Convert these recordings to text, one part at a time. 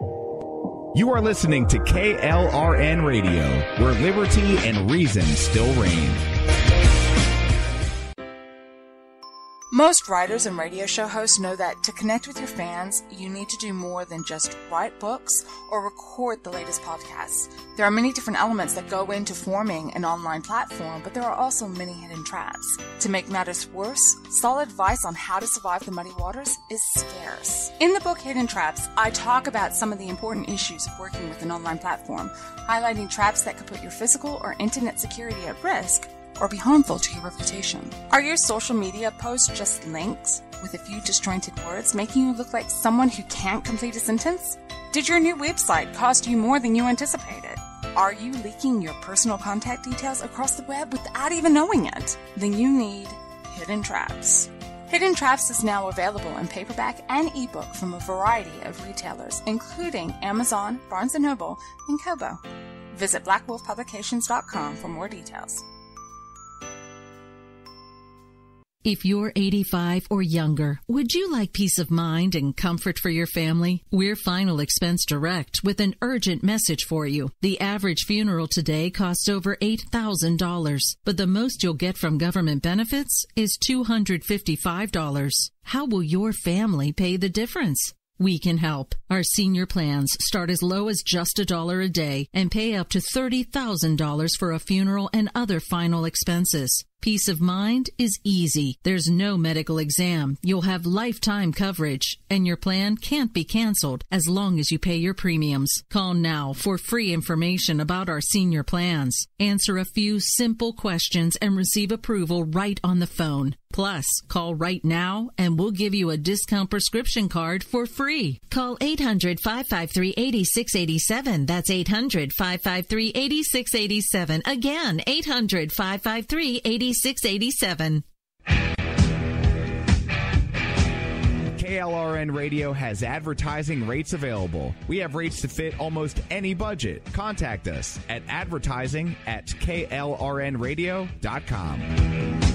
You are listening to KLRN Radio, where liberty and reason still reign. Most writers and radio show hosts know that to connect with your fans, you need to do more than just write books or record the latest podcasts. There are many different elements that go into forming an online platform, but there are also many hidden traps. To make matters worse, solid advice on how to survive the muddy waters is scarce. In the book Hidden Traps, I talk about some of the important issues of working with an online platform, highlighting traps that could put your physical or internet security at risk or be harmful to your reputation. Are your social media posts just links with a few disjointed words making you look like someone who can't complete a sentence? Did your new website cost you more than you anticipated? Are you leaking your personal contact details across the web without even knowing it? Then you need Hidden Traps. Hidden Traps is now available in paperback and ebook from a variety of retailers, including Amazon, Barnes & Noble, and Kobo. Visit blackwolfpublications.com for more details. If you're 85 or younger, would you like peace of mind and comfort for your family? We're Final Expense Direct with an urgent message for you. The average funeral today costs over $8,000, but the most you'll get from government benefits is $255. How will your family pay the difference? We can help. Our senior plans start as low as just a dollar a day and pay up to $30,000 for a funeral and other final expenses. Peace of mind is easy. There's no medical exam. You'll have lifetime coverage, and your plan can't be canceled as long as you pay your premiums. Call now for free information about our senior plans. Answer a few simple questions and receive approval right on the phone. Plus, call right now and we'll give you a discount prescription card for free. Call 800 553 8687. That's 800 553 8687. Again, 800 553 8687. KLRN Radio has advertising rates available. We have rates to fit almost any budget. Contact us at advertising at klrnradio.com.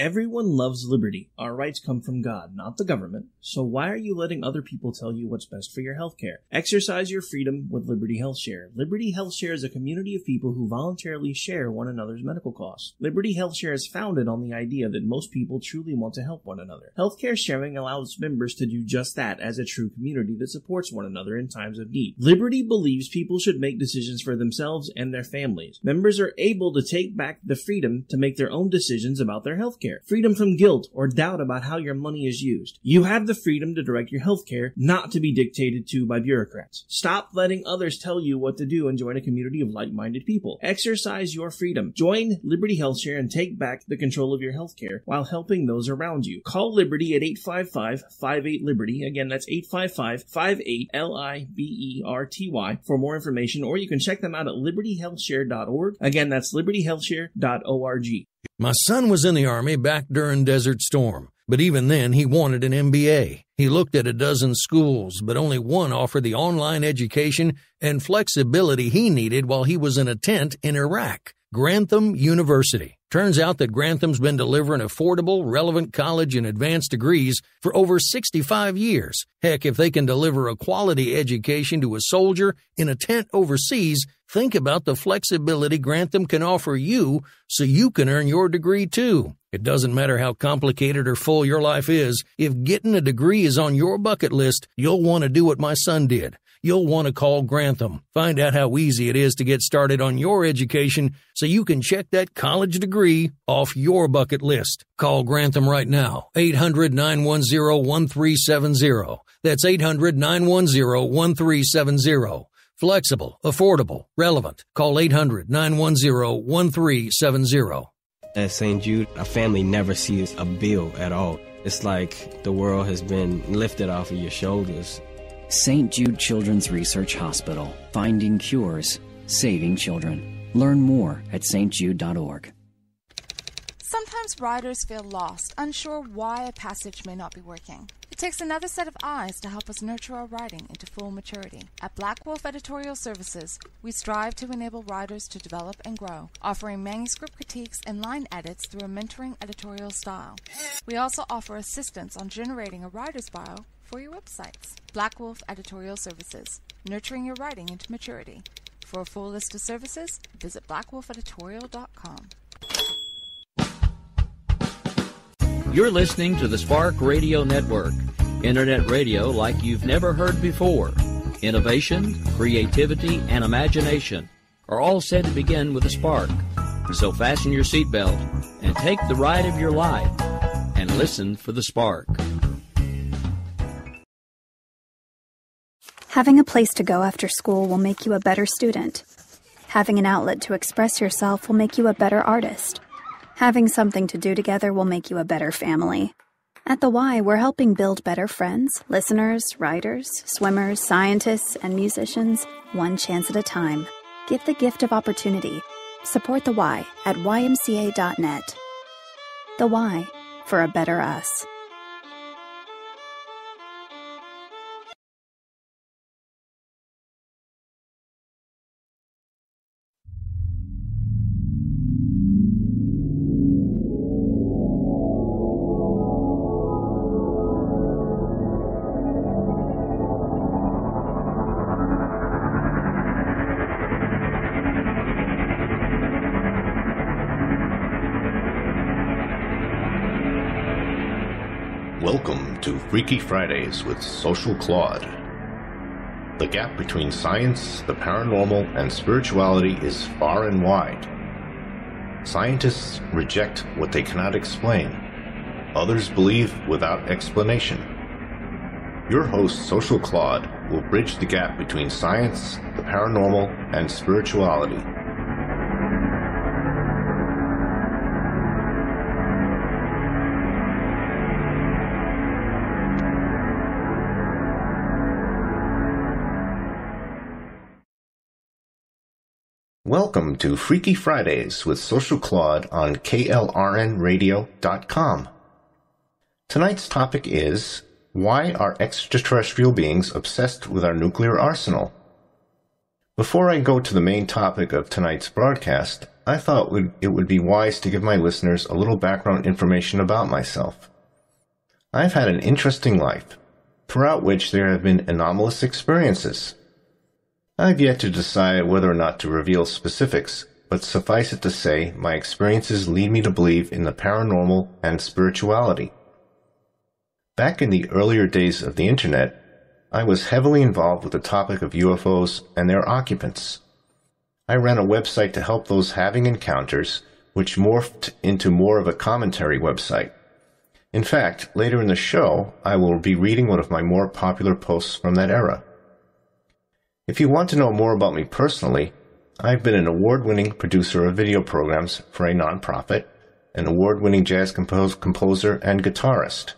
Everyone loves liberty. Our rights come from God, not the government. So why are you letting other people tell you what's best for your healthcare? Exercise your freedom with Liberty Health Share. Liberty Health Share is a community of people who voluntarily share one another's medical costs. Liberty Health Share is founded on the idea that most people truly want to help one another. Healthcare sharing allows members to do just that as a true community that supports one another in times of need. Liberty believes people should make decisions for themselves and their families. Members are able to take back the freedom to make their own decisions about their healthcare healthcare, freedom from guilt or doubt about how your money is used. You have the freedom to direct your healthcare, not to be dictated to by bureaucrats. Stop letting others tell you what to do and join a community of like-minded people. Exercise your freedom. Join Liberty Health Share and take back the control of your healthcare while helping those around you. Call Liberty at 855-58-LIBERTY. Again, that's 855-58-L-I-B-E-R-T-Y for more information, or you can check them out at libertyhealthshare.org. Again, that's libertyhealthshare.org. My son was in the Army back during Desert Storm, but even then he wanted an MBA. He looked at a dozen schools, but only one offered the online education and flexibility he needed while he was in a tent in Iraq. Grantham University. Turns out that Grantham's been delivering affordable, relevant college and advanced degrees for over 65 years. Heck, if they can deliver a quality education to a soldier in a tent overseas, think about the flexibility Grantham can offer you so you can earn your degree too. It doesn't matter how complicated or full your life is, if getting a degree is on your bucket list, you'll want to do what my son did you'll want to call Grantham. Find out how easy it is to get started on your education so you can check that college degree off your bucket list. Call Grantham right now. 800 910 1370. That's 800 910 1370. Flexible, affordable, relevant. Call 800 910 1370. At St. Jude, a family never sees a bill at all. It's like the world has been lifted off of your shoulders St. Jude Children's Research Hospital, finding cures, saving children. Learn more at stjude.org. Sometimes writers feel lost, unsure why a passage may not be working It takes another set of eyes to help us nurture our writing into full maturity. At Black Wolf Editorial Services, we strive to enable writers to develop and grow, offering manuscript critiques and line edits through a mentoring editorial style. We also offer assistance on generating a writer's bio for your websites. Black Wolf Editorial Services, nurturing your writing into maturity. For a full list of services, visit blackwolfeditorial.com. You're listening to the Spark Radio Network, internet radio like you've never heard before. Innovation, creativity, and imagination are all said to begin with a spark. So fasten your seatbelt and take the ride of your life and listen for the spark. Having a place to go after school will make you a better student. Having an outlet to express yourself will make you a better artist. Having something to do together will make you a better family. At the Y, we're helping build better friends, listeners, writers, swimmers, scientists, and musicians, one chance at a time. Give the gift of opportunity. Support the Y at ymca.net. The Y for a better us. Freaky Fridays with Social Claude. The gap between science, the paranormal, and spirituality is far and wide. Scientists reject what they cannot explain. Others believe without explanation. Your host, Social Claude, will bridge the gap between science, the paranormal, and spirituality. Welcome to Freaky Fridays with Social Claude on KLRNradio.com. Tonight's topic is Why are extraterrestrial beings obsessed with our nuclear arsenal? Before I go to the main topic of tonight's broadcast, I thought it would be wise to give my listeners a little background information about myself. I've had an interesting life, throughout which there have been anomalous experiences. I've yet to decide whether or not to reveal specifics, but suffice it to say, my experiences lead me to believe in the paranormal and spirituality. Back in the earlier days of the internet, I was heavily involved with the topic of UFOs and their occupants. I ran a website to help those having encounters, which morphed into more of a commentary website. In fact, later in the show, I will be reading one of my more popular posts from that era. If you want to know more about me personally, I've been an award winning producer of video programs for a nonprofit, an award winning jazz compos- composer and guitarist.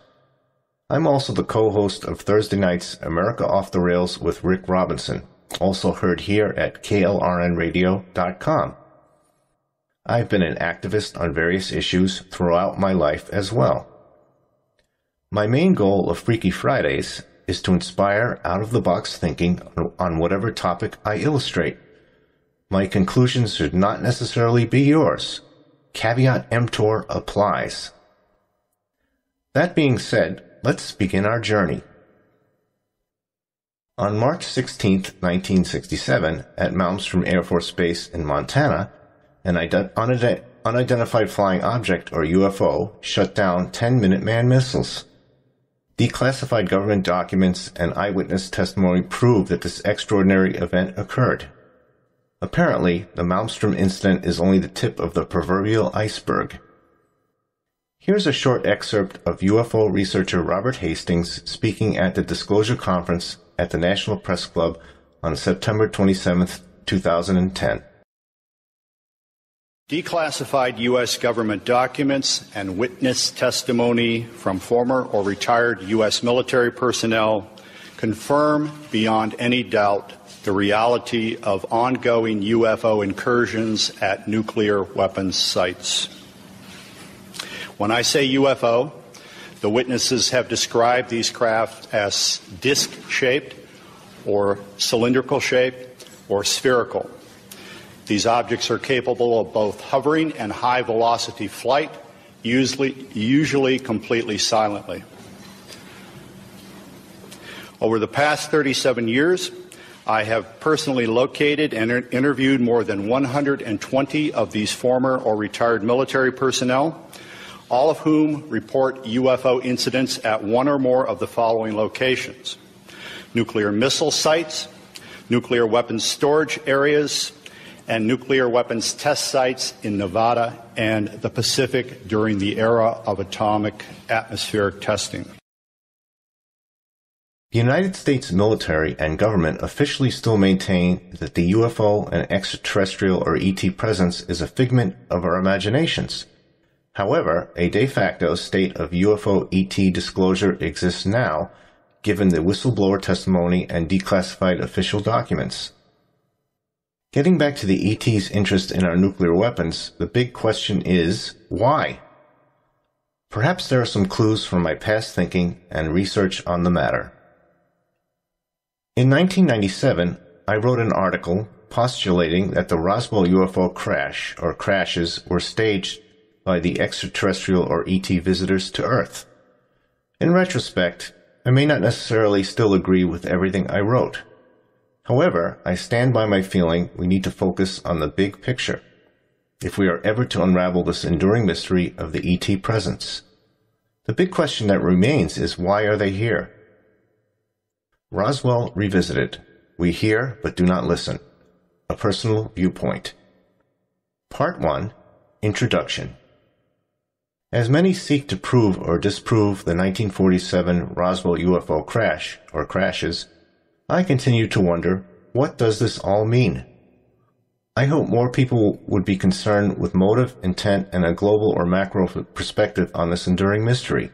I'm also the co host of Thursday night's America Off the Rails with Rick Robinson, also heard here at KLRNradio.com. I've been an activist on various issues throughout my life as well. My main goal of Freaky Fridays is to inspire out of the box thinking on whatever topic I illustrate. My conclusions should not necessarily be yours. Caveat emptor applies. That being said, let's begin our journey. On March 16, 1967, at Malmstrom Air Force Base in Montana, an unidentified flying object, or UFO, shut down 10 Minuteman missiles. Declassified government documents and eyewitness testimony prove that this extraordinary event occurred. Apparently, the Malmstrom incident is only the tip of the proverbial iceberg. Here's a short excerpt of UFO researcher Robert Hastings speaking at the Disclosure Conference at the National Press Club on September 27, 2010. Declassified U.S. government documents and witness testimony from former or retired U.S. military personnel confirm beyond any doubt the reality of ongoing UFO incursions at nuclear weapons sites. When I say UFO, The witnesses have described these craft as disc shaped, or cylindrical shaped, or spherical. These objects are capable of both hovering and high velocity flight, usually, usually completely silently. Over the past 37 years, I have personally located and interviewed more than 120 of these former or retired military personnel, all of whom report UFO incidents at one or more of the following locations nuclear missile sites, nuclear weapons storage areas, and nuclear weapons test sites in Nevada and the Pacific during the era of atomic atmospheric testing. The United States military and government officially still maintain that the UFO and extraterrestrial or ET presence is a figment of our imaginations. However, a de facto state of UFO ET disclosure exists now, given the whistleblower testimony and declassified official documents. Getting back to the ET's interest in our nuclear weapons, the big question is why? Perhaps there are some clues from my past thinking and research on the matter. In 1997, I wrote an article postulating that the Roswell UFO crash or crashes were staged by the extraterrestrial or ET visitors to Earth. In retrospect, I may not necessarily still agree with everything I wrote. However, I stand by my feeling we need to focus on the big picture if we are ever to unravel this enduring mystery of the ET presence. The big question that remains is why are they here? Roswell Revisited. We hear but do not listen. A personal viewpoint. Part 1 Introduction. As many seek to prove or disprove the 1947 Roswell UFO crash or crashes, I continue to wonder, what does this all mean? I hope more people would be concerned with motive, intent, and a global or macro perspective on this enduring mystery.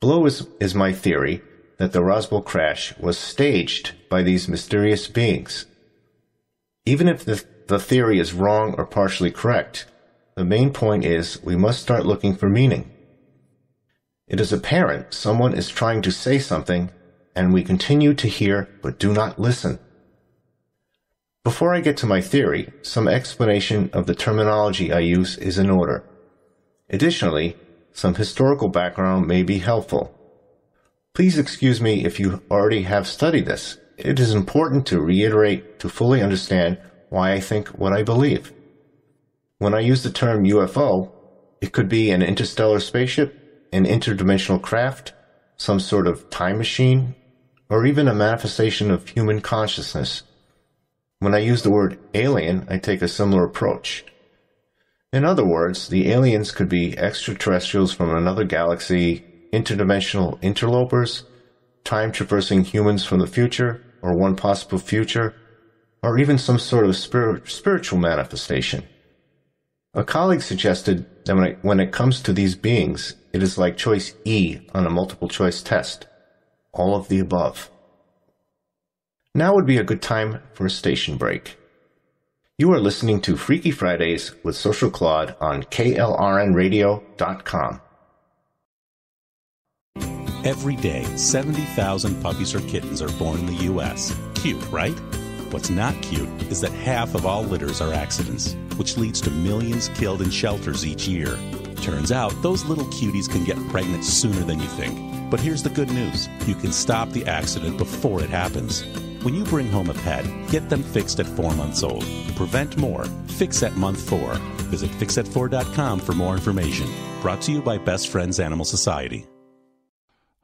Below is, is my theory that the Roswell crash was staged by these mysterious beings. Even if the, the theory is wrong or partially correct, the main point is we must start looking for meaning. It is apparent someone is trying to say something and we continue to hear but do not listen. Before I get to my theory, some explanation of the terminology I use is in order. Additionally, some historical background may be helpful. Please excuse me if you already have studied this. It is important to reiterate to fully understand why I think what I believe. When I use the term UFO, it could be an interstellar spaceship, an interdimensional craft, some sort of time machine, or even a manifestation of human consciousness. When I use the word alien, I take a similar approach. In other words, the aliens could be extraterrestrials from another galaxy, interdimensional interlopers, time traversing humans from the future, or one possible future, or even some sort of spirit, spiritual manifestation. A colleague suggested that when it, when it comes to these beings, it is like choice E on a multiple choice test all of the above. Now would be a good time for a station break. You are listening to Freaky Fridays with Social Claude on KLRNradio.com. Every day, 70,000 puppies or kittens are born in the U.S. Cute, right? What's not cute is that half of all litters are accidents, which leads to millions killed in shelters each year. Turns out, those little cuties can get pregnant sooner than you think. But here's the good news you can stop the accident before it happens. When you bring home a pet, get them fixed at four months old. Prevent more. Fix at month four. Visit fixat4.com for more information. Brought to you by Best Friends Animal Society.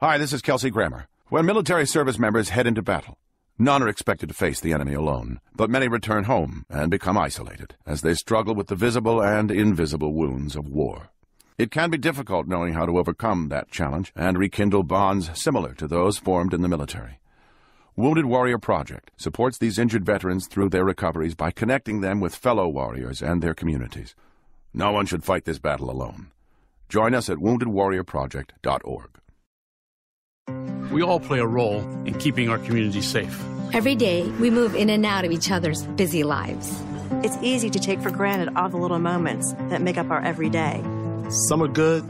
Hi, this is Kelsey Grammer. When military service members head into battle, none are expected to face the enemy alone, but many return home and become isolated as they struggle with the visible and invisible wounds of war. It can be difficult knowing how to overcome that challenge and rekindle bonds similar to those formed in the military. Wounded Warrior Project supports these injured veterans through their recoveries by connecting them with fellow warriors and their communities. No one should fight this battle alone. Join us at woundedwarriorproject.org. We all play a role in keeping our community safe. Every day, we move in and out of each other's busy lives. It's easy to take for granted all the little moments that make up our everyday. Some are good,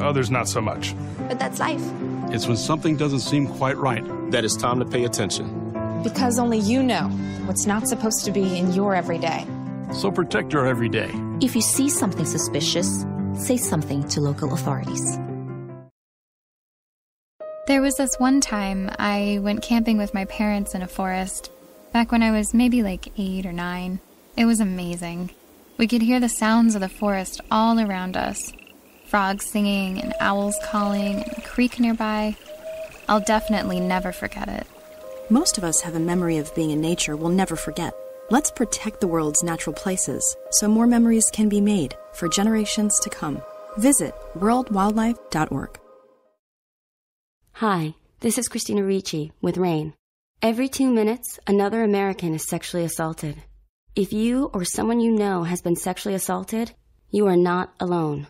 others not so much. But that's life. It's when something doesn't seem quite right that it's time to pay attention. Because only you know what's not supposed to be in your everyday. So protect your everyday. If you see something suspicious, say something to local authorities. There was this one time I went camping with my parents in a forest, back when I was maybe like eight or nine. It was amazing. We could hear the sounds of the forest all around us frogs singing, and owls calling, and a creek nearby. I'll definitely never forget it. Most of us have a memory of being in nature we'll never forget. Let's protect the world's natural places so more memories can be made for generations to come. Visit worldwildlife.org. Hi, this is Christina Ricci with RAINN. Every two minutes, another American is sexually assaulted. If you or someone you know has been sexually assaulted, you are not alone.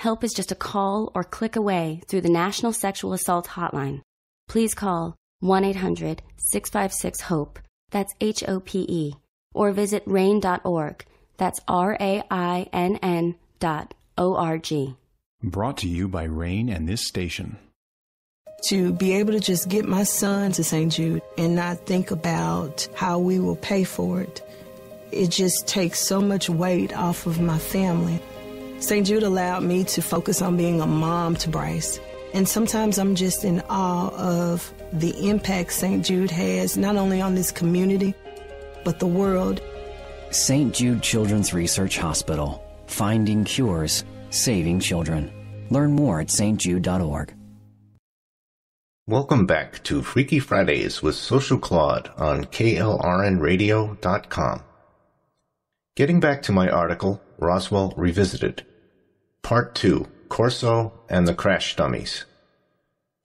Help is just a call or click away through the National Sexual Assault Hotline. Please call 1 800 656 HOPE, that's H O P E, or visit rainn.org, that's R A I N N dot O R G. Brought to you by RAINN and this station. To be able to just get my son to St. Jude and not think about how we will pay for it, it just takes so much weight off of my family. St. Jude allowed me to focus on being a mom to Bryce. And sometimes I'm just in awe of the impact St. Jude has, not only on this community, but the world. St. Jude Children's Research Hospital. Finding cures, saving children. Learn more at stjude.org. Welcome back to Freaky Fridays with Social Claude on KLRNradio.com. Getting back to my article, Roswell Revisited. Part 2 Corso and the Crash Dummies.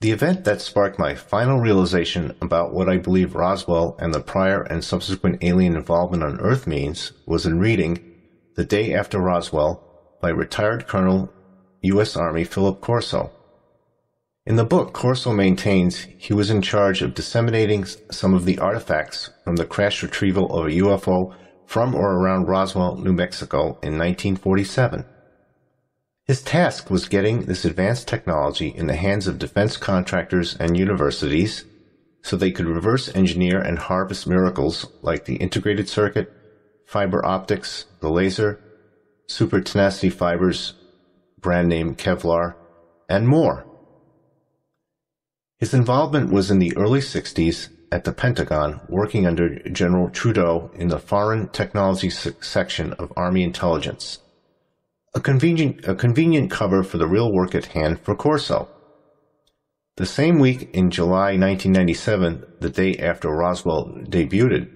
The event that sparked my final realization about what I believe Roswell and the prior and subsequent alien involvement on Earth means was in reading The Day After Roswell by retired Colonel U.S. Army Philip Corso. In the book, Corso maintains he was in charge of disseminating some of the artifacts from the crash retrieval of a UFO from or around Roswell, New Mexico in 1947. His task was getting this advanced technology in the hands of defense contractors and universities so they could reverse engineer and harvest miracles like the integrated circuit, fiber optics, the laser, super tenacity fibers, brand name Kevlar, and more. His involvement was in the early 60s at the Pentagon working under General Trudeau in the Foreign Technology section of Army Intelligence a convenient, a convenient cover for the real work at hand for Corso. The same week in July 1997, the day after Roswell debuted,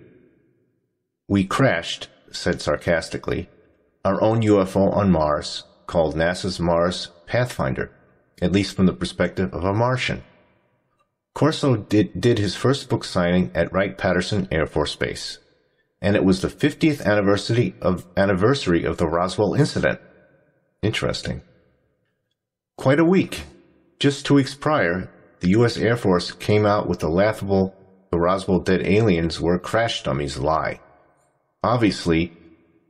we crashed, said sarcastically, our own UFO on Mars, called NASA's Mars Pathfinder, at least from the perspective of a Martian. Corso did, did his first book signing at Wright-Patterson Air Force Base, and it was the 50th anniversary of, anniversary of the Roswell incident. Interesting. Quite a week. Just two weeks prior, the U.S. Air Force came out with the laughable the Roswell dead aliens were crash dummies lie. Obviously,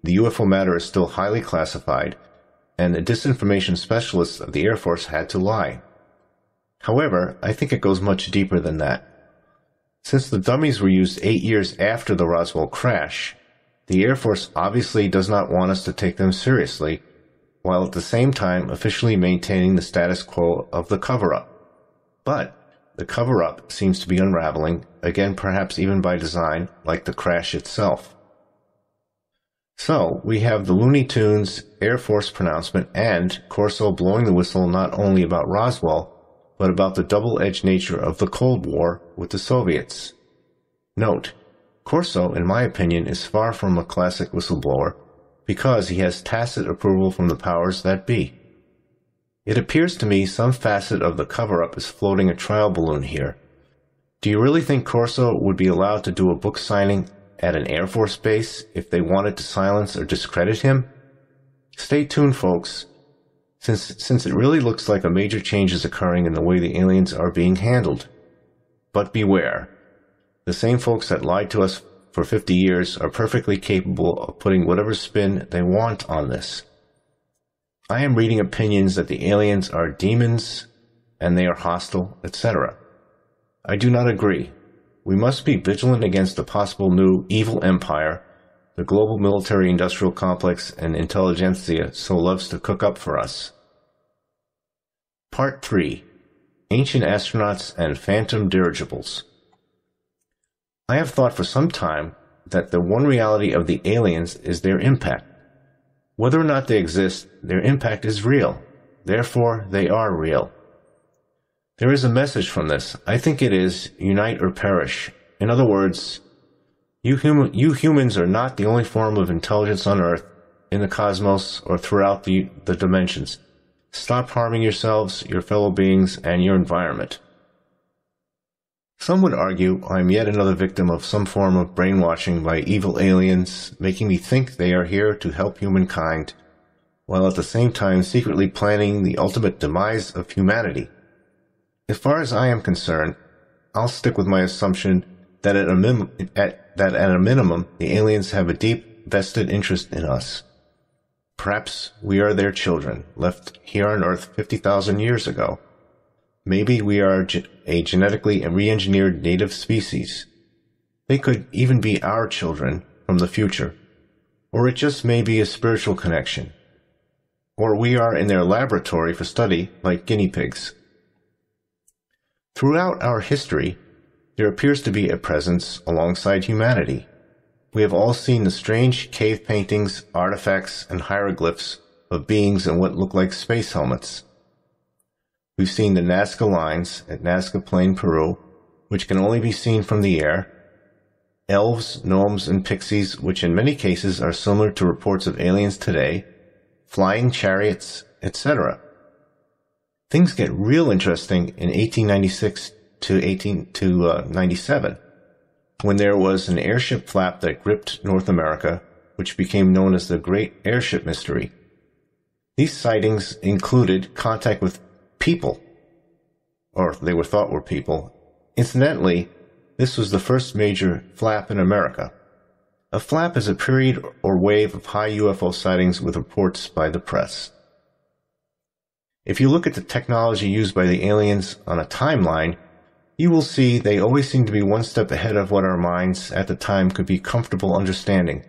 the UFO matter is still highly classified, and the disinformation specialists of the Air Force had to lie. However, I think it goes much deeper than that. Since the dummies were used eight years after the Roswell crash, the Air Force obviously does not want us to take them seriously while at the same time officially maintaining the status quo of the cover up. But the cover up seems to be unraveling, again perhaps even by design, like the crash itself. So, we have the Looney Tunes Air Force pronouncement and Corso blowing the whistle not only about Roswell, but about the double edged nature of the Cold War with the Soviets. Note, Corso, in my opinion, is far from a classic whistleblower because he has tacit approval from the powers that be. It appears to me some facet of the cover up is floating a trial balloon here. Do you really think Corso would be allowed to do a book signing at an Air Force base if they wanted to silence or discredit him? Stay tuned, folks, since, since it really looks like a major change is occurring in the way the aliens are being handled. But beware. The same folks that lied to us for 50 years are perfectly capable of putting whatever spin they want on this. I am reading opinions that the aliens are demons and they are hostile, etc. I do not agree. We must be vigilant against the possible new evil empire the global military industrial complex and intelligentsia so loves to cook up for us. Part 3 Ancient Astronauts and Phantom Dirigibles. I have thought for some time that the one reality of the aliens is their impact. Whether or not they exist, their impact is real. Therefore, they are real. There is a message from this. I think it is unite or perish. In other words, you, hum- you humans are not the only form of intelligence on Earth, in the cosmos, or throughout the, the dimensions. Stop harming yourselves, your fellow beings, and your environment. Some would argue I am yet another victim of some form of brainwashing by evil aliens, making me think they are here to help humankind, while at the same time secretly planning the ultimate demise of humanity. As far as I am concerned, I'll stick with my assumption that at a, at, that at a minimum, the aliens have a deep vested interest in us. Perhaps we are their children, left here on Earth 50,000 years ago. Maybe we are a genetically re-engineered native species. They could even be our children from the future. Or it just may be a spiritual connection. Or we are in their laboratory for study like guinea pigs. Throughout our history, there appears to be a presence alongside humanity. We have all seen the strange cave paintings, artifacts, and hieroglyphs of beings in what look like space helmets. We've seen the Nazca lines at Nazca Plain, Peru, which can only be seen from the air, elves, gnomes, and pixies, which in many cases are similar to reports of aliens today, flying chariots, etc. Things get real interesting in 1896 to 18 to uh, 97, when there was an airship flap that gripped North America, which became known as the Great Airship Mystery. These sightings included contact with people, or they were thought were people. Incidentally, this was the first major flap in America. A flap is a period or wave of high UFO sightings with reports by the press. If you look at the technology used by the aliens on a timeline, you will see they always seem to be one step ahead of what our minds at the time could be comfortable understanding.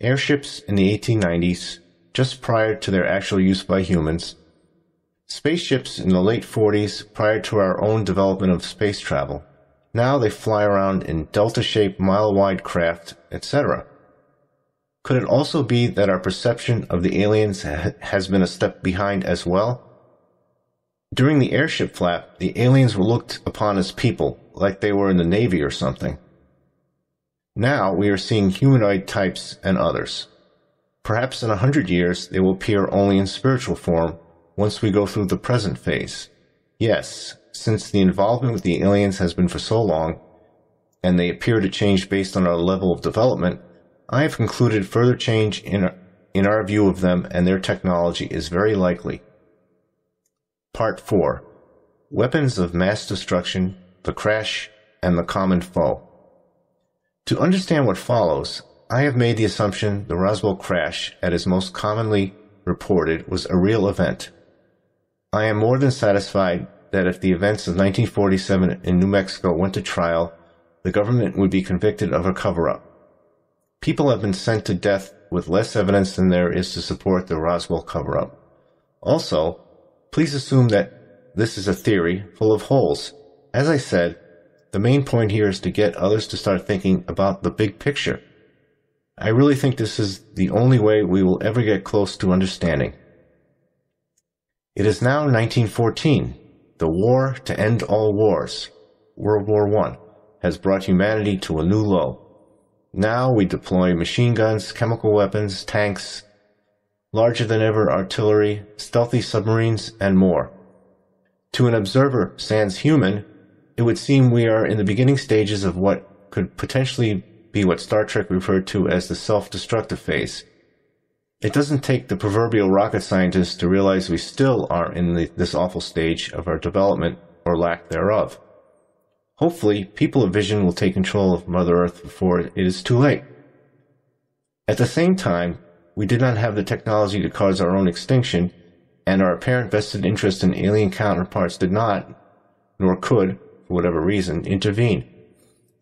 Airships in the 1890s, just prior to their actual use by humans. Spaceships in the late 40s, prior to our own development of space travel. Now they fly around in delta-shaped mile-wide craft, etc. Could it also be that our perception of the aliens ha- has been a step behind as well? During the airship flap, the aliens were looked upon as people, like they were in the Navy or something. Now we are seeing humanoid types and others. Perhaps in a hundred years they will appear only in spiritual form once we go through the present phase. Yes, since the involvement with the aliens has been for so long, and they appear to change based on our level of development, I have concluded further change in, in our view of them and their technology is very likely. Part 4 Weapons of Mass Destruction, the Crash, and the Common Foe. To understand what follows, I have made the assumption the Roswell crash, as is most commonly reported, was a real event. I am more than satisfied that if the events of 1947 in New Mexico went to trial, the government would be convicted of a cover up. People have been sent to death with less evidence than there is to support the Roswell cover up. Also, Please assume that this is a theory full of holes. As I said, the main point here is to get others to start thinking about the big picture. I really think this is the only way we will ever get close to understanding. It is now 1914. The war to end all wars, World War I, has brought humanity to a new low. Now we deploy machine guns, chemical weapons, tanks, larger than ever artillery, stealthy submarines, and more. To an observer sans human, it would seem we are in the beginning stages of what could potentially be what Star Trek referred to as the self-destructive phase. It doesn't take the proverbial rocket scientist to realize we still are in the, this awful stage of our development or lack thereof. Hopefully, people of vision will take control of Mother Earth before it is too late. At the same time, we did not have the technology to cause our own extinction, and our apparent vested interest in alien counterparts did not, nor could, for whatever reason, intervene.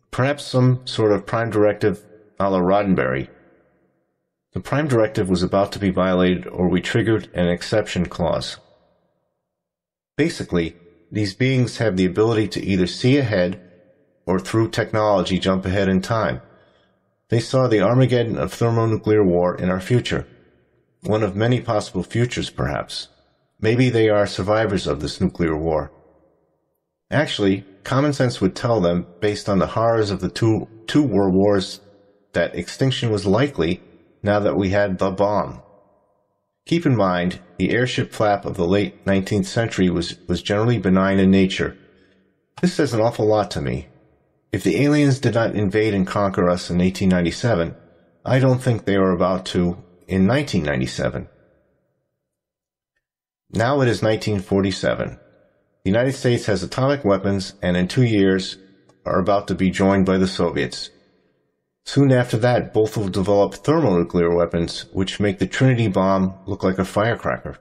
Perhaps some sort of prime directive a la Roddenberry. The prime directive was about to be violated or we triggered an exception clause. Basically, these beings have the ability to either see ahead or through technology jump ahead in time. They saw the Armageddon of thermonuclear war in our future. One of many possible futures, perhaps. Maybe they are survivors of this nuclear war. Actually, common sense would tell them, based on the horrors of the two, two world wars, that extinction was likely now that we had the bomb. Keep in mind, the airship flap of the late 19th century was, was generally benign in nature. This says an awful lot to me. If the aliens did not invade and conquer us in 1897, I don't think they are about to in 1997. Now it is 1947. The United States has atomic weapons and in two years are about to be joined by the Soviets. Soon after that, both will develop thermonuclear weapons, which make the Trinity bomb look like a firecracker.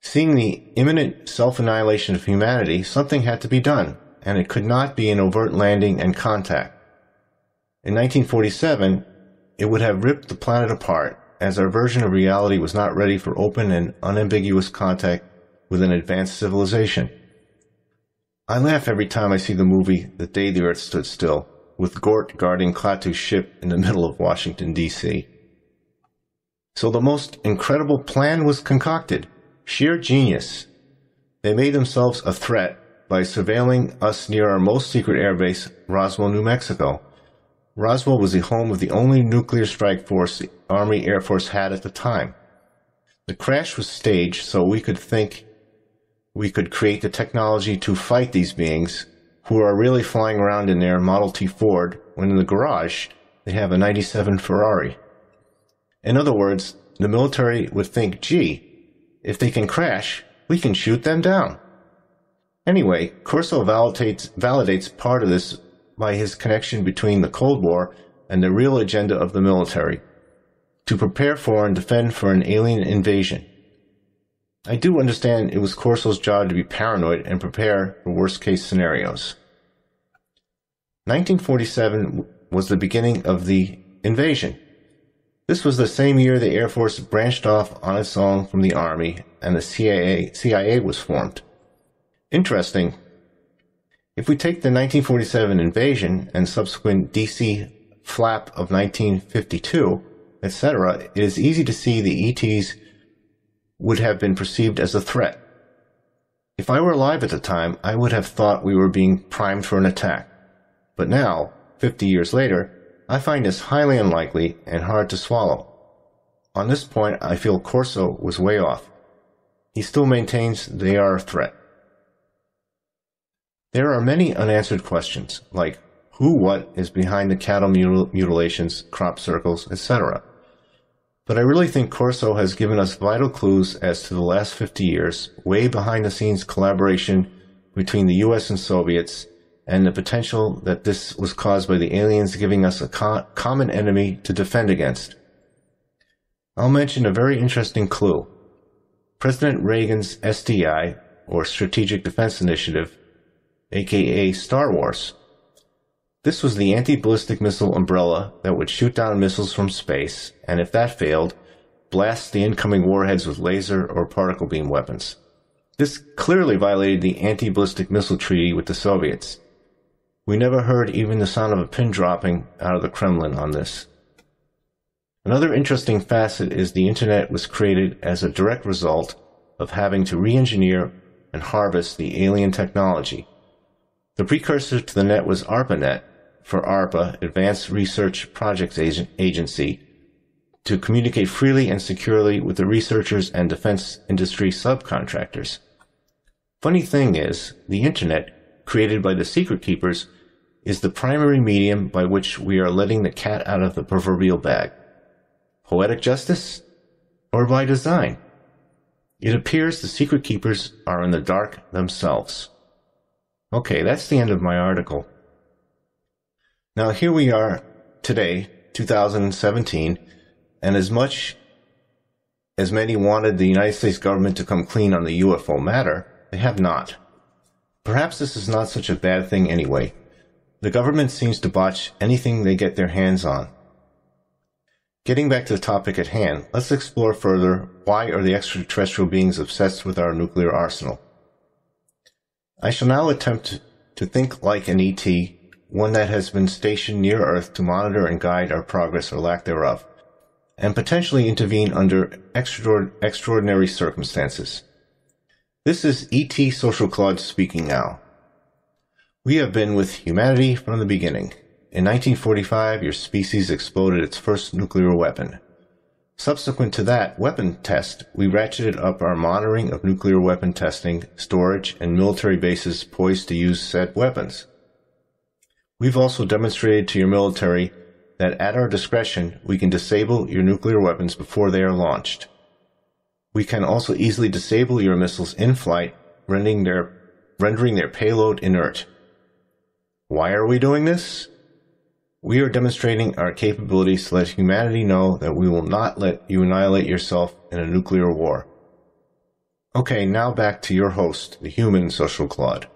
Seeing the imminent self-annihilation of humanity, something had to be done, and it could not be an overt landing and contact. In 1947, it would have ripped the planet apart, as our version of reality was not ready for open and unambiguous contact with an advanced civilization. I laugh every time I see the movie The Day the Earth Stood Still, with Gort guarding Klaatu's ship in the middle of Washington, D.C. So the most incredible plan was concocted. Sheer genius. They made themselves a threat by surveilling us near our most secret airbase, Roswell, New Mexico. Roswell was the home of the only nuclear strike force the Army Air Force had at the time. The crash was staged so we could think we could create the technology to fight these beings who are really flying around in their Model T Ford when in the garage they have a 97 Ferrari. In other words, the military would think, gee, if they can crash, we can shoot them down. Anyway, Corso validates, validates part of this by his connection between the Cold War and the real agenda of the military to prepare for and defend for an alien invasion. I do understand it was Corso's job to be paranoid and prepare for worst case scenarios. 1947 was the beginning of the invasion. This was the same year the Air Force branched off on its own from the Army and the CIA, CIA was formed. Interesting. If we take the 1947 invasion and subsequent DC flap of 1952, etc., it is easy to see the ETs would have been perceived as a threat. If I were alive at the time, I would have thought we were being primed for an attack. But now, 50 years later, I find this highly unlikely and hard to swallow. On this point, I feel Corso was way off. He still maintains they are a threat. There are many unanswered questions, like who what is behind the cattle mutil- mutilations, crop circles, etc. But I really think Corso has given us vital clues as to the last 50 years, way behind the scenes collaboration between the US and Soviets, and the potential that this was caused by the aliens giving us a co- common enemy to defend against. I'll mention a very interesting clue. President Reagan's SDI, or Strategic Defense Initiative, aka Star Wars, this was the anti-ballistic missile umbrella that would shoot down missiles from space, and if that failed, blast the incoming warheads with laser or particle beam weapons. This clearly violated the anti-ballistic missile treaty with the Soviets. We never heard even the sound of a pin dropping out of the Kremlin on this. Another interesting facet is the internet was created as a direct result of having to re-engineer and harvest the alien technology. The precursor to the net was ARPANET, for ARPA, Advanced Research Projects Agency, to communicate freely and securely with the researchers and defense industry subcontractors. Funny thing is, the internet, created by the secret keepers, is the primary medium by which we are letting the cat out of the proverbial bag. Poetic justice? Or by design? It appears the secret keepers are in the dark themselves. Okay, that's the end of my article. Now here we are today, 2017, and as much as many wanted the United States government to come clean on the UFO matter, they have not. Perhaps this is not such a bad thing anyway. The government seems to botch anything they get their hands on. Getting back to the topic at hand, let's explore further why are the extraterrestrial beings obsessed with our nuclear arsenal. I shall now attempt to think like an ET, one that has been stationed near Earth to monitor and guide our progress or lack thereof, and potentially intervene under extraordinary circumstances. This is ET Social Claude speaking now. We have been with humanity from the beginning. In 1945, your species exploded its first nuclear weapon. Subsequent to that weapon test, we ratcheted up our monitoring of nuclear weapon testing, storage, and military bases poised to use said weapons. We've also demonstrated to your military that at our discretion, we can disable your nuclear weapons before they are launched. We can also easily disable your missiles in flight, rendering their, rendering their payload inert. Why are we doing this? We are demonstrating our capabilities to let humanity know that we will not let you annihilate yourself in a nuclear war. Okay, now back to your host, the human Social Claude.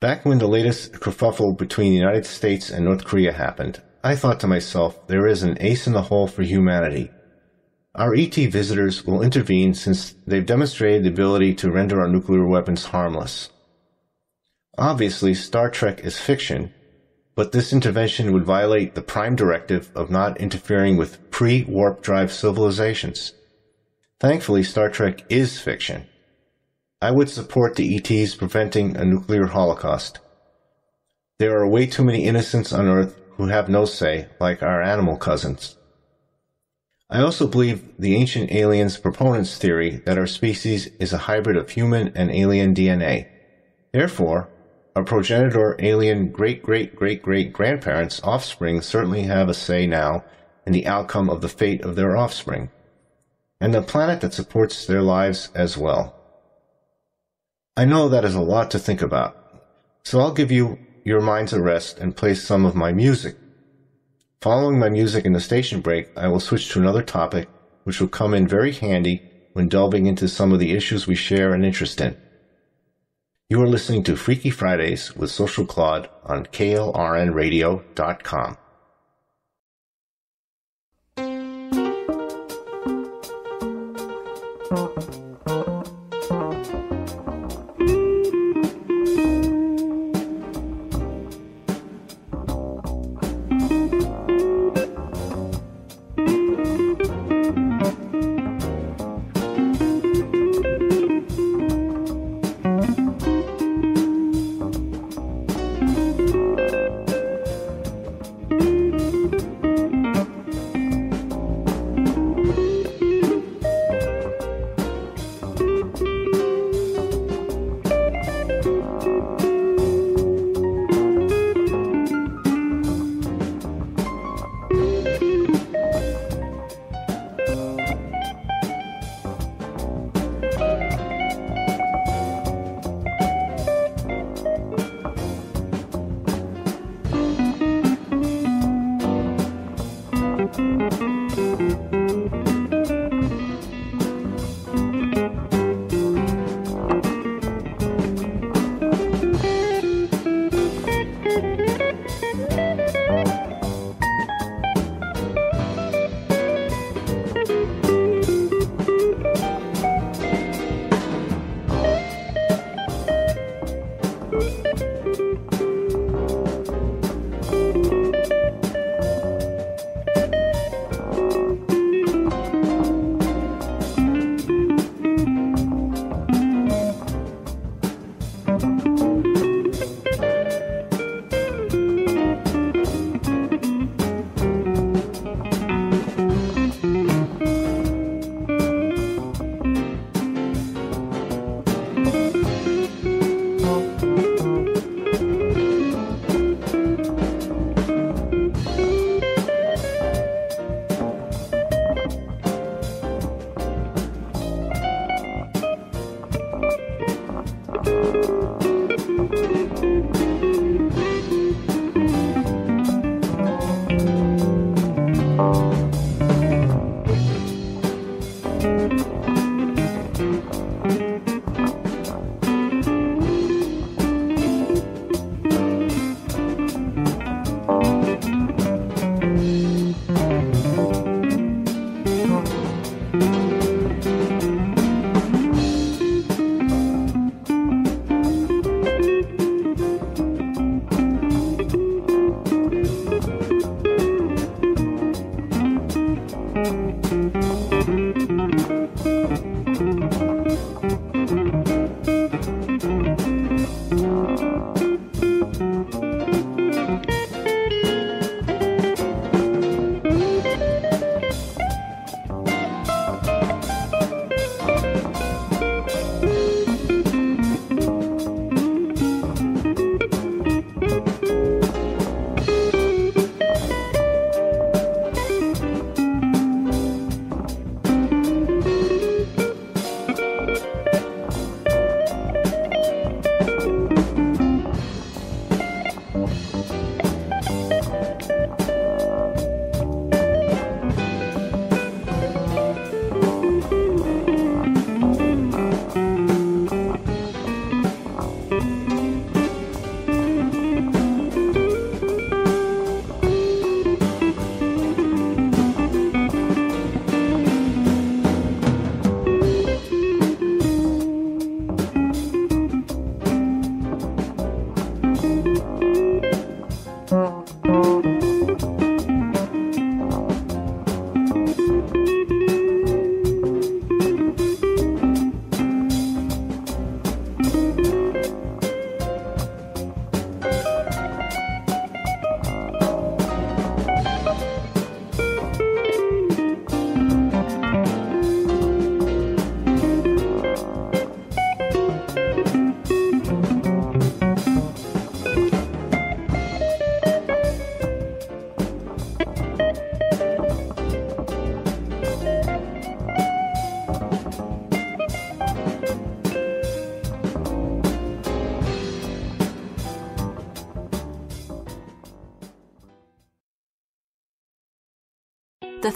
Back when the latest kerfuffle between the United States and North Korea happened, I thought to myself, there is an ace in the hole for humanity. Our ET visitors will intervene since they've demonstrated the ability to render our nuclear weapons harmless. Obviously, Star Trek is fiction, but this intervention would violate the prime directive of not interfering with pre-warp drive civilizations. Thankfully, Star Trek is fiction. I would support the ETs preventing a nuclear holocaust. There are way too many innocents on Earth who have no say, like our animal cousins. I also believe the ancient aliens' proponents' theory that our species is a hybrid of human and alien DNA. Therefore, our progenitor alien great great great great grandparents' offspring certainly have a say now in the outcome of the fate of their offspring, and the planet that supports their lives as well. I know that is a lot to think about, so I'll give you your minds a rest and play some of my music. Following my music in the station break, I will switch to another topic which will come in very handy when delving into some of the issues we share an interest in. You are listening to Freaky Fridays with Social Claude on klrnradio.com. Mm-hmm.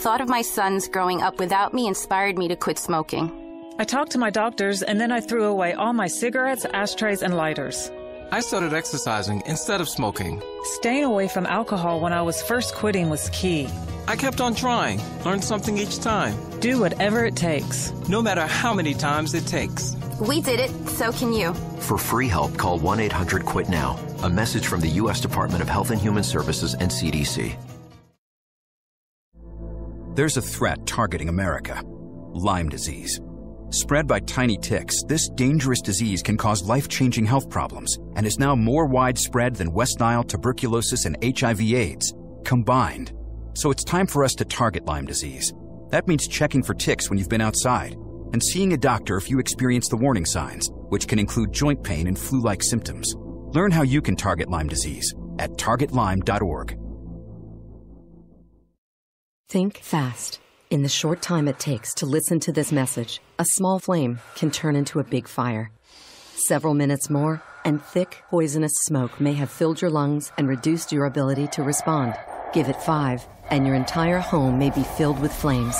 Thought of my sons growing up without me inspired me to quit smoking. I talked to my doctors and then I threw away all my cigarettes, ashtrays, and lighters. I started exercising instead of smoking. Staying away from alcohol when I was first quitting was key. I kept on trying, learned something each time. Do whatever it takes. No matter how many times it takes. We did it, so can you. For free help, call 1 800 QUIT NOW. A message from the U.S. Department of Health and Human Services and CDC. There's a threat targeting America Lyme disease. Spread by tiny ticks, this dangerous disease can cause life changing health problems and is now more widespread than West Nile tuberculosis and HIV/AIDS combined. So it's time for us to target Lyme disease. That means checking for ticks when you've been outside and seeing a doctor if you experience the warning signs, which can include joint pain and flu like symptoms. Learn how you can target Lyme disease at targetlyme.org. Think fast. In the short time it takes to listen to this message, a small flame can turn into a big fire. Several minutes more, and thick, poisonous smoke may have filled your lungs and reduced your ability to respond. Give it five, and your entire home may be filled with flames.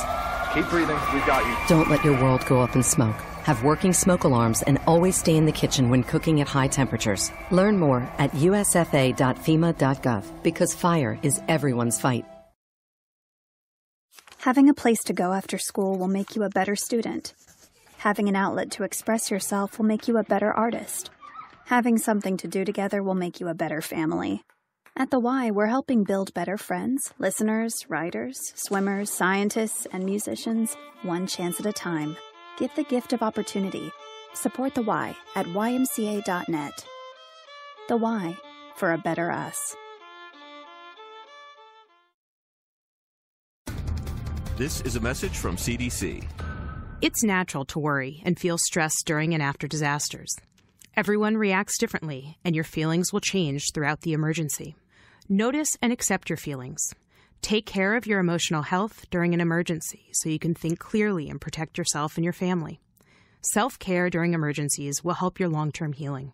Keep breathing, we've got you. Don't let your world go up in smoke. Have working smoke alarms and always stay in the kitchen when cooking at high temperatures. Learn more at usfa.fema.gov because fire is everyone's fight. Having a place to go after school will make you a better student. Having an outlet to express yourself will make you a better artist. Having something to do together will make you a better family. At the Y, we're helping build better friends, listeners, writers, swimmers, scientists, and musicians, one chance at a time. Give the gift of opportunity. Support the Y at ymca.net. The Y for a better us. This is a message from CDC. It's natural to worry and feel stress during and after disasters. Everyone reacts differently, and your feelings will change throughout the emergency. Notice and accept your feelings. Take care of your emotional health during an emergency so you can think clearly and protect yourself and your family. Self care during emergencies will help your long term healing.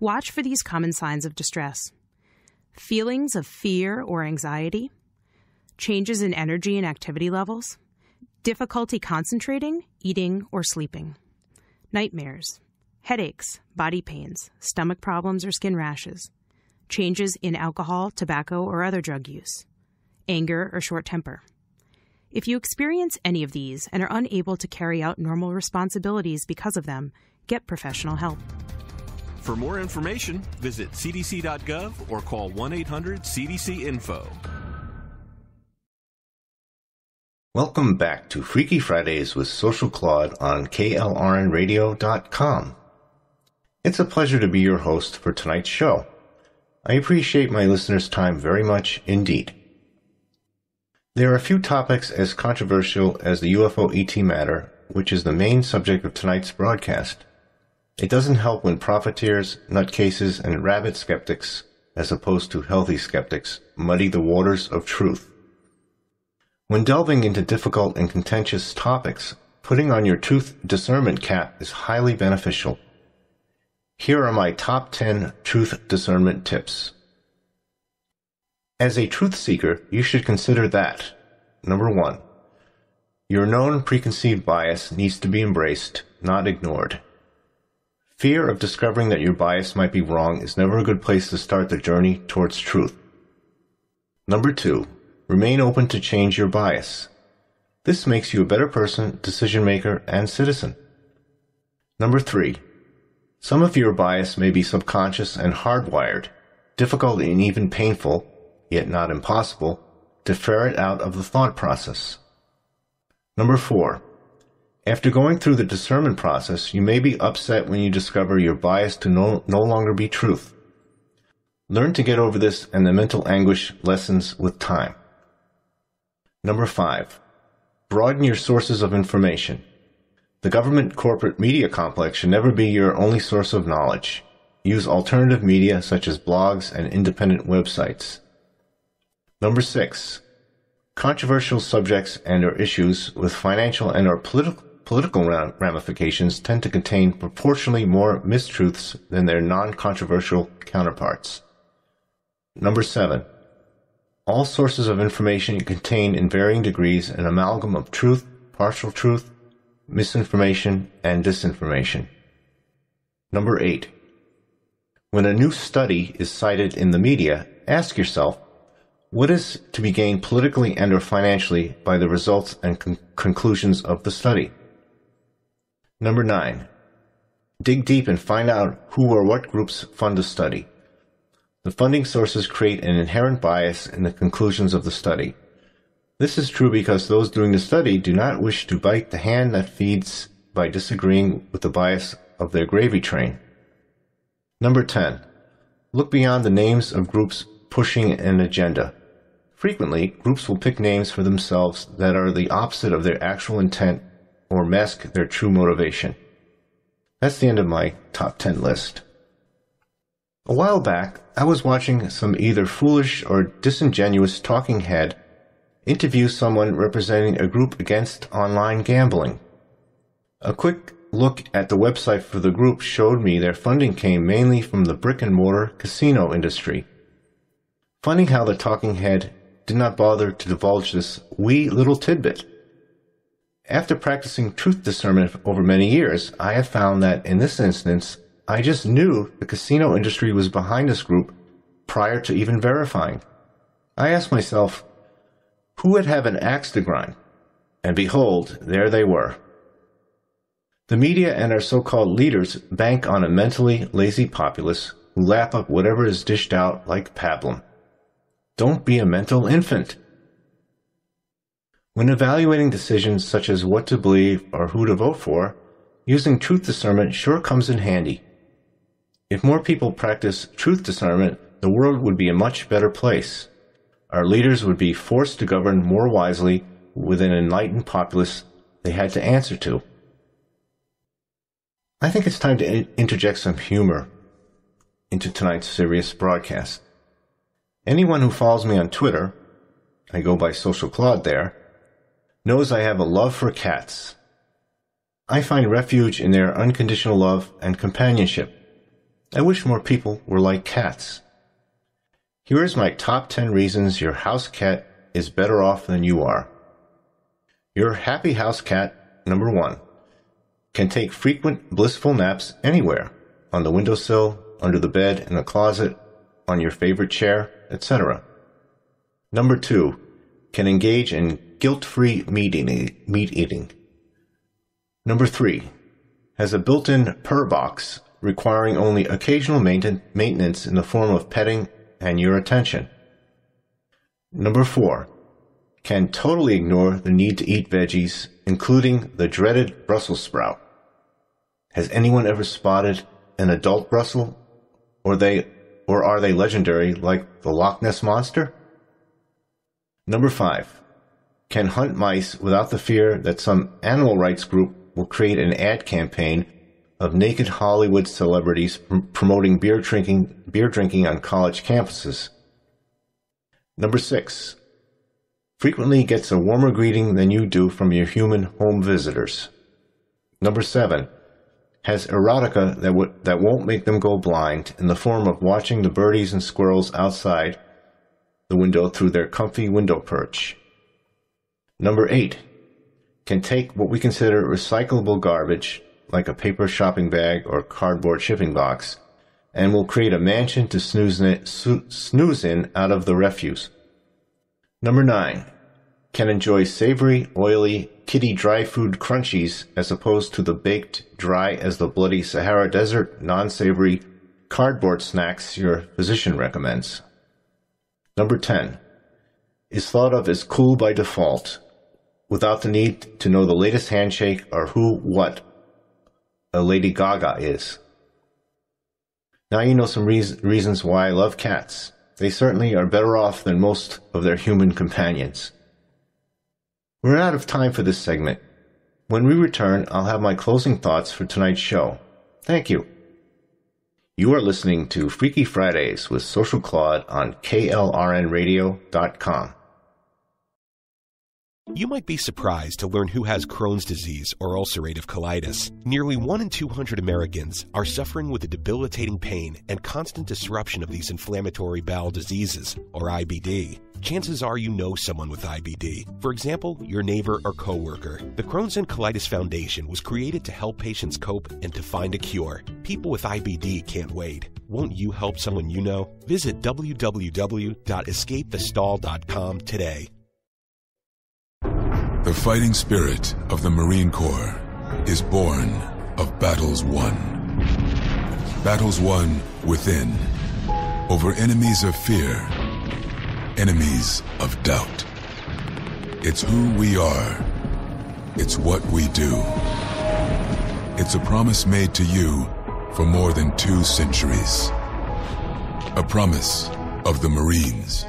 Watch for these common signs of distress feelings of fear or anxiety, changes in energy and activity levels, difficulty concentrating, eating, or sleeping, nightmares, headaches, body pains, stomach problems or skin rashes, changes in alcohol, tobacco, or other drug use, anger or short temper. If you experience any of these and are unable to carry out normal responsibilities because of them, get professional help. For more information, visit cdc.gov or call 1 800 CDC Info. Welcome back to Freaky Fridays with Social Claude on KLRNradio.com. It's a pleasure to be your host for tonight's show. I appreciate my listeners' time very much indeed. There are a few topics as controversial as the UFO ET matter, which is the main subject of tonight's broadcast. It doesn't help when profiteers, nutcases, and rabbit skeptics, as opposed to healthy skeptics, muddy the waters of truth. When delving into difficult and contentious topics, putting on your truth discernment cap is highly beneficial. Here are my top 10 truth discernment tips. As a truth seeker, you should consider that number one, your known preconceived bias needs to be embraced, not ignored. Fear of discovering that your bias might be wrong is never a good place to start the journey towards truth. Number two, Remain open to change your bias. This makes you a better person, decision maker, and citizen. Number three, some of your bias may be subconscious and hardwired, difficult and even painful, yet not impossible, to ferret out of the thought process. Number four, after going through the discernment process, you may be upset when you discover your bias to no, no longer be truth. Learn to get over this and the mental anguish lessens with time. Number five, broaden your sources of information. The government corporate media complex should never be your only source of knowledge. Use alternative media such as blogs and independent websites. Number six, controversial subjects and or issues with financial and or politi- political ramifications tend to contain proportionally more mistruths than their non-controversial counterparts. Number seven, all sources of information contain in varying degrees an amalgam of truth, partial truth, misinformation, and disinformation. Number 8. When a new study is cited in the media, ask yourself, what is to be gained politically and or financially by the results and con- conclusions of the study? Number 9. Dig deep and find out who or what groups fund the study. The funding sources create an inherent bias in the conclusions of the study. This is true because those doing the study do not wish to bite the hand that feeds by disagreeing with the bias of their gravy train. Number 10. Look beyond the names of groups pushing an agenda. Frequently, groups will pick names for themselves that are the opposite of their actual intent or mask their true motivation. That's the end of my top 10 list. A while back, I was watching some either foolish or disingenuous talking head interview someone representing a group against online gambling. A quick look at the website for the group showed me their funding came mainly from the brick and mortar casino industry. Funny how the talking head did not bother to divulge this wee little tidbit. After practicing truth discernment over many years, I have found that in this instance, I just knew the casino industry was behind this group prior to even verifying. I asked myself, who would have an axe to grind? And behold, there they were. The media and our so-called leaders bank on a mentally lazy populace who lap up whatever is dished out like pablum. Don't be a mental infant. When evaluating decisions such as what to believe or who to vote for, using truth discernment sure comes in handy. If more people practice truth discernment, the world would be a much better place. Our leaders would be forced to govern more wisely with an enlightened populace they had to answer to. I think it's time to interject some humor into tonight's serious broadcast. Anyone who follows me on Twitter, I go by Social Claude there, knows I have a love for cats. I find refuge in their unconditional love and companionship. I wish more people were like cats. Here is my top 10 reasons your house cat is better off than you are. Your happy house cat, number one, can take frequent blissful naps anywhere on the windowsill, under the bed, in the closet, on your favorite chair, etc. Number two, can engage in guilt-free meat eating, meat eating. Number three, has a built-in purr box requiring only occasional maintenance in the form of petting and your attention. Number four, can totally ignore the need to eat veggies, including the dreaded Brussels sprout. Has anyone ever spotted an adult Brussels, or they or are they legendary like the Loch Ness Monster? Number 5. Can hunt mice without the fear that some animal rights group will create an ad campaign of naked Hollywood celebrities pr- promoting beer drinking, beer drinking on college campuses. Number 6. Frequently gets a warmer greeting than you do from your human home visitors. Number 7 has erotica that, w- that won't make them go blind in the form of watching the birdies and squirrels outside the window through their comfy window perch. Number eight, can take what we consider recyclable garbage, like a paper shopping bag or cardboard shipping box, and will create a mansion to snooze in, snooze in out of the refuse. Number nine, can enjoy savory, oily, kitty dry food crunchies as opposed to the baked, dry as the bloody Sahara Desert, non-savory cardboard snacks your physician recommends. Number 10. Is thought of as cool by default, without the need to know the latest handshake or who, what a Lady Gaga is. Now you know some reasons why I love cats. They certainly are better off than most of their human companions. We're out of time for this segment. When we return, I'll have my closing thoughts for tonight's show. Thank you. You are listening to Freaky Fridays with Social Claude on KLRNradio.com. You might be surprised to learn who has Crohn's disease or ulcerative colitis. Nearly 1 in 200 Americans are suffering with the debilitating pain and constant disruption of these inflammatory bowel diseases, or IBD. Chances are you know someone with IBD. For example, your neighbor or coworker. The Crohn's and Colitis Foundation was created to help patients cope and to find a cure. People with IBD can't wait. Won't you help someone you know? Visit www.escapethestall.com today. The fighting spirit of the Marine Corps is born of battles won. Battles won within, over enemies of fear, enemies of doubt. It's who we are. It's what we do. It's a promise made to you for more than two centuries. A promise of the Marines.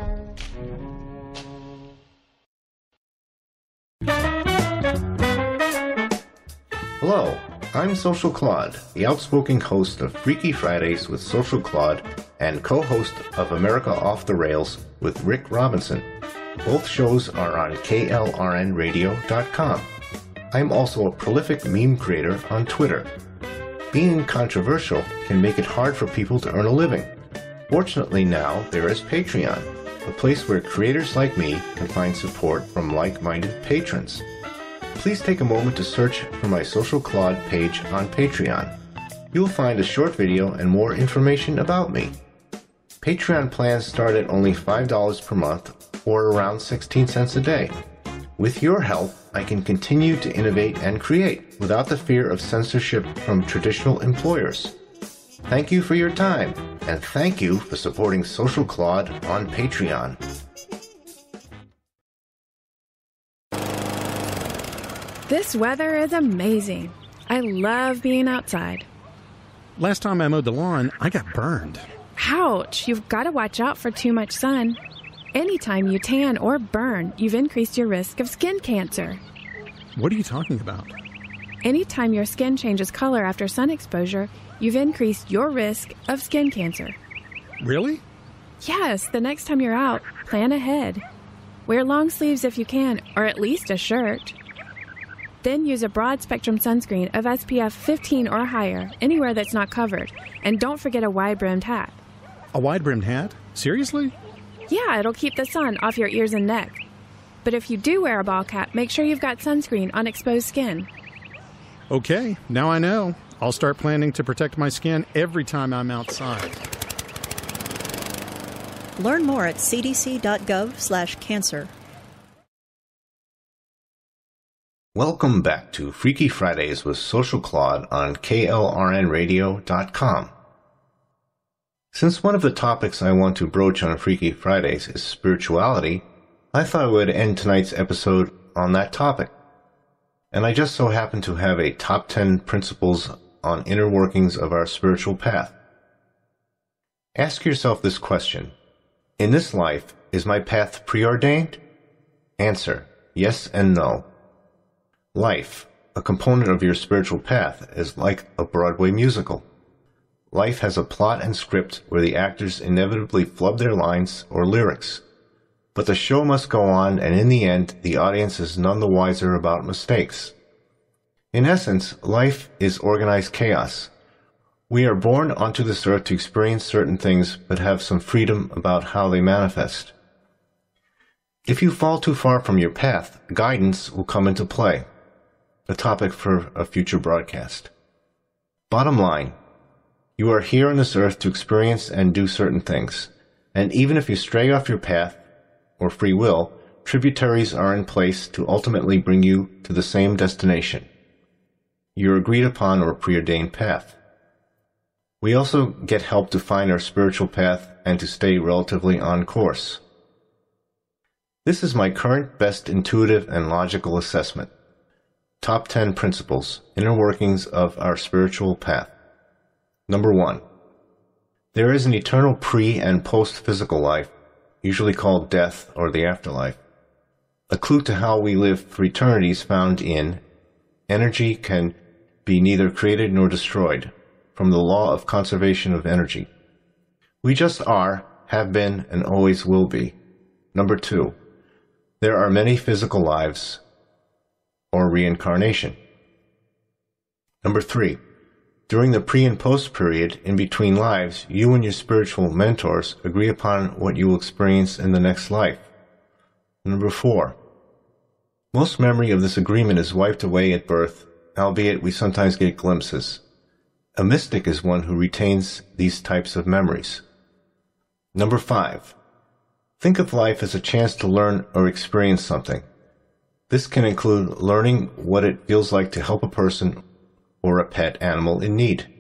Hello, I'm Social Claude, the outspoken host of Freaky Fridays with Social Claude and co host of America Off the Rails with Rick Robinson. Both shows are on KLRNradio.com. I'm also a prolific meme creator on Twitter. Being controversial can make it hard for people to earn a living. Fortunately, now there is Patreon, a place where creators like me can find support from like minded patrons please take a moment to search for my Social Claude page on Patreon. You'll find a short video and more information about me. Patreon plans start at only $5 per month or around 16 cents a day. With your help, I can continue to innovate and create without the fear of censorship from traditional employers. Thank you for your time, and thank you for supporting Social Claude on Patreon. This weather is amazing. I love being outside. Last time I mowed the lawn, I got burned. Ouch! You've got to watch out for too much sun. Anytime you tan or burn, you've increased your risk of skin cancer. What are you talking about? Anytime your skin changes color after sun exposure, you've increased your risk of skin cancer. Really? Yes, the next time you're out, plan ahead. Wear long sleeves if you can, or at least a shirt. Then use a broad spectrum sunscreen of SPF 15 or higher anywhere that's not covered. And don't forget a wide brimmed hat. A wide brimmed hat? Seriously? Yeah, it'll keep the sun off your ears and neck. But if you do wear a ball cap, make sure you've got sunscreen on exposed skin. Okay, now I know. I'll start planning to protect my skin every time I'm outside. Learn more at cdc.gov/cancer. Welcome back to Freaky Fridays with Social Claude on KLRNradio.com. Since one of the topics I want to broach on Freaky Fridays is spirituality, I thought I would end tonight's episode on that topic. And I just so happen to have a top 10 principles on inner workings of our spiritual path. Ask yourself this question. In this life, is my path preordained? Answer, yes and no. Life, a component of your spiritual path, is like a Broadway musical. Life has a plot and script where the actors inevitably flub their lines or lyrics. But the show must go on, and in the end, the audience is none the wiser about mistakes. In essence, life is organized chaos. We are born onto this earth to experience certain things, but have some freedom about how they manifest. If you fall too far from your path, guidance will come into play a topic for a future broadcast. Bottom line, you are here on this earth to experience and do certain things. And even if you stray off your path, or free will, tributaries are in place to ultimately bring you to the same destination, your agreed upon or preordained path. We also get help to find our spiritual path and to stay relatively on course. This is my current best intuitive and logical assessment. Top 10 Principles Inner Workings of Our Spiritual Path. Number 1. There is an eternal pre and post physical life, usually called death or the afterlife. A clue to how we live for eternity is found in energy can be neither created nor destroyed, from the law of conservation of energy. We just are, have been, and always will be. Number 2. there are many physical lives or reincarnation. Number three, during the pre and post period in between lives, you and your spiritual mentors agree upon what you will experience in the next life. Number four, most memory of this agreement is wiped away at birth, albeit we sometimes get glimpses. A mystic is one who retains these types of memories. Number five, think of life as a chance to learn or experience something. This can include learning what it feels like to help a person or a pet animal in need.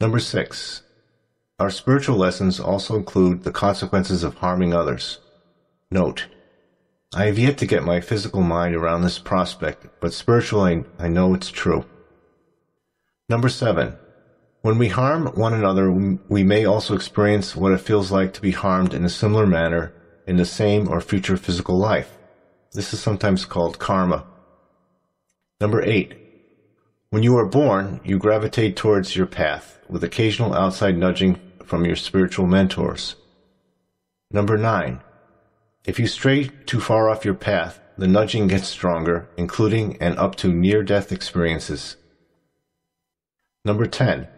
Number six, our spiritual lessons also include the consequences of harming others. Note, I have yet to get my physical mind around this prospect, but spiritually I know it's true. Number seven, when we harm one another, we may also experience what it feels like to be harmed in a similar manner in the same or future physical life. This is sometimes called karma. Number eight, when you are born, you gravitate towards your path, with occasional outside nudging from your spiritual mentors. Number 9. If you stray too far off your path, the nudging gets stronger, including and up to near death experiences. Number 10.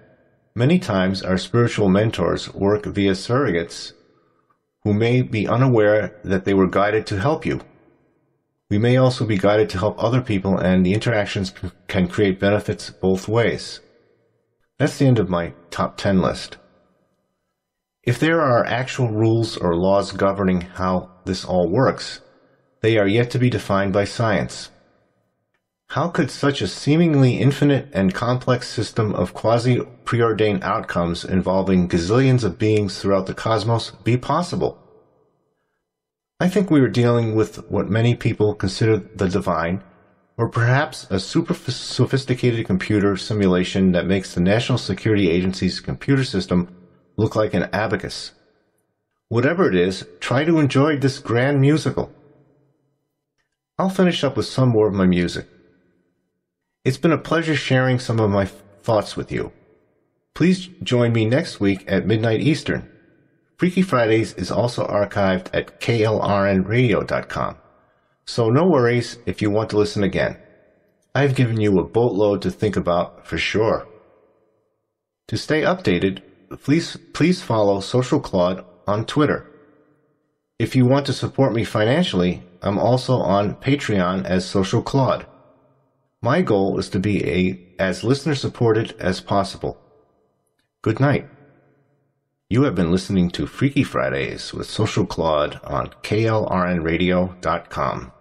Many times our spiritual mentors work via surrogates who may be unaware that they were guided to help you. We may also be guided to help other people, and the interactions can create benefits both ways. That's the end of my top 10 list. If there are actual rules or laws governing how this all works, they are yet to be defined by science. How could such a seemingly infinite and complex system of quasi preordained outcomes involving gazillions of beings throughout the cosmos be possible? I think we are dealing with what many people consider the divine, or perhaps a super sophisticated computer simulation that makes the National Security Agency's computer system look like an abacus. Whatever it is, try to enjoy this grand musical. I'll finish up with some more of my music. It's been a pleasure sharing some of my thoughts with you. Please join me next week at midnight Eastern Freaky Fridays is also archived at klrnradio.com, so no worries if you want to listen again. I've given you a boatload to think about for sure. To stay updated, please, please follow Social Claude on Twitter. If you want to support me financially, I'm also on Patreon as Social Claude. My goal is to be a, as listener supported as possible. Good night. You have been listening to Freaky Fridays with Social Claude on KLRNradio.com.